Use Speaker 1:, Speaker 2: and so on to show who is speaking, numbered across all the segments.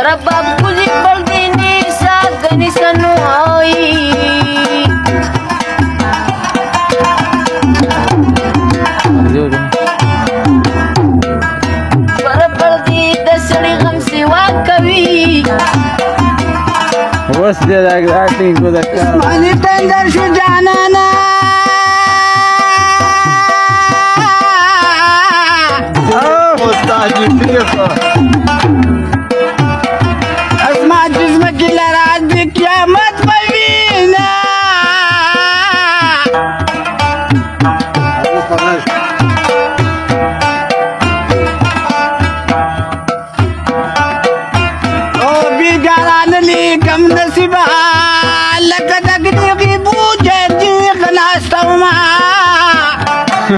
Speaker 1: ಶರಬಾಬುಲಿ ಬಳ್ದಿನಿ ಸಾಗನಿಸನು ಆಯಿ بس دې دا اکټینګ کو دکا مانی ټنګر شو جانانا او استاد دې پیښه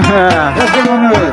Speaker 1: ما.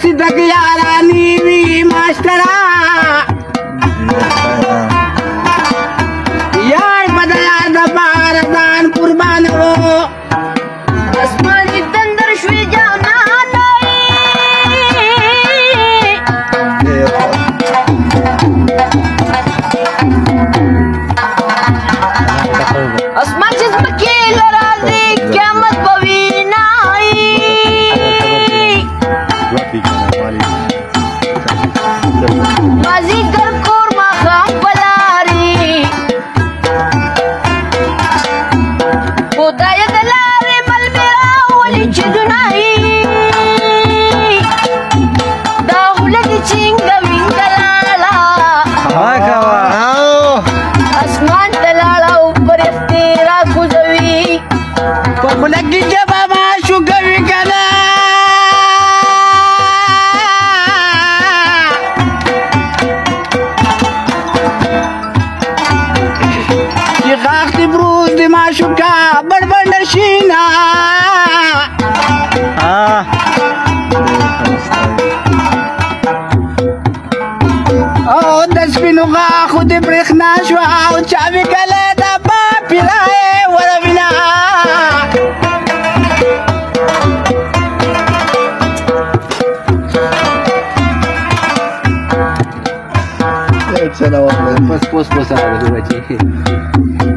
Speaker 1: सिद्धकिया रानी भी मास्टरा ولګي جبا ما شوګوي کنه چې غاښ دې بروز دې ما شوګا بړ بندر شینا او د سپینو غاښو دې برېښنا شوه او چاوې کله चला वाटलं फसफोस फस आवाज